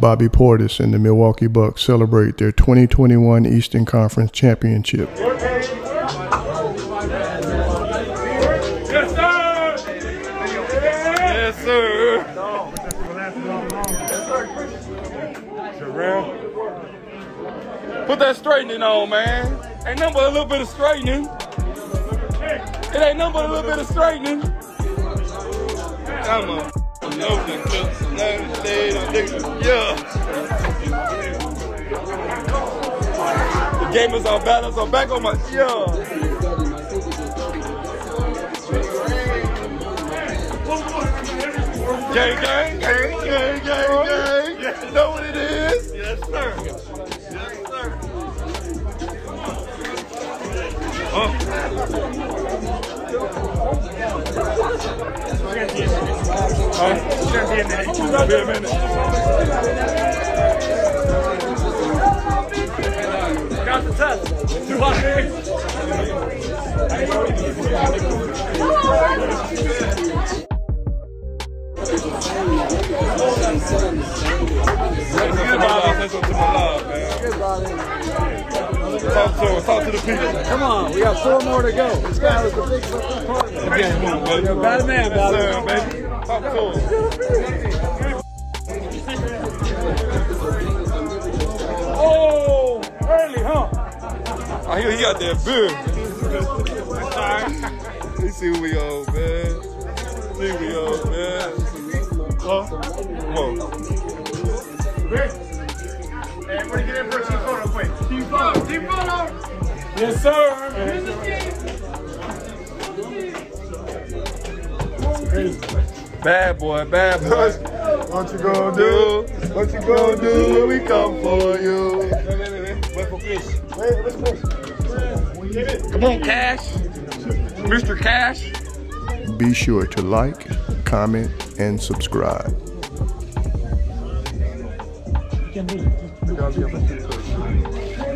Bobby Portis and the Milwaukee Bucks celebrate their 2021 Eastern Conference Championship. Yes, sir. Yes, sir. Put that straightening on, man. Ain't nothing but a little bit of straightening. It ain't nothing but a little bit of straightening. Come on. Oakland Clips, United States of Dixon. Yeah. The gamers are battles. I'm back on my. Yeah. Gang, gang, gang, gang, gang, gang. You know what it is? Yes, sir. Minute. Got the test. Too hot, Listen to my love, man. Talk to him. Talk to the people. Come on, we got four more to go. This guy was the big fucking partner. Again, come on, baby. You're a bad man, Yes, Bobby. sir, baby. Talk to him. Oh, early, huh? I hear he got that beer. Let me see who we on, man. See who we on, man. Huh? Come on. Hey, we're gonna get in for Yes, sir. Bad boy, bad boy. What you gonna do? What you gonna do when we come for you? Come on, Cash. Mr. Cash. Be sure to like, comment, and subscribe.